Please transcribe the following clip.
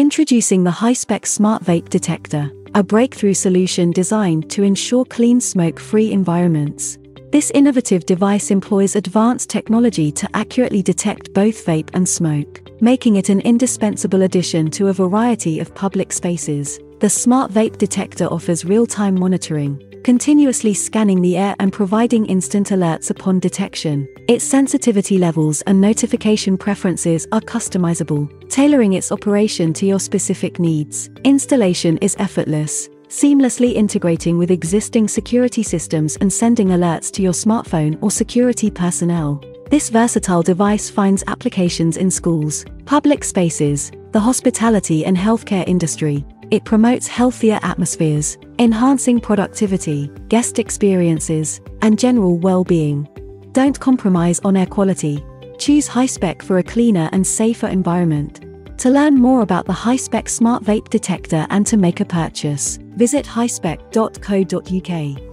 Introducing the Hispec Smart Vape Detector, a breakthrough solution designed to ensure clean smoke-free environments. This innovative device employs advanced technology to accurately detect both vape and smoke, making it an indispensable addition to a variety of public spaces. The Smart Vape Detector offers real-time monitoring, continuously scanning the air and providing instant alerts upon detection. Its sensitivity levels and notification preferences are customizable, tailoring its operation to your specific needs. Installation is effortless, seamlessly integrating with existing security systems and sending alerts to your smartphone or security personnel. This versatile device finds applications in schools, public spaces, the hospitality and healthcare industry, it promotes healthier atmospheres, enhancing productivity, guest experiences, and general well-being. Don't compromise on air quality. Choose Hispec for a cleaner and safer environment. To learn more about the Hispec smart vape detector and to make a purchase, visit hispec.co.uk.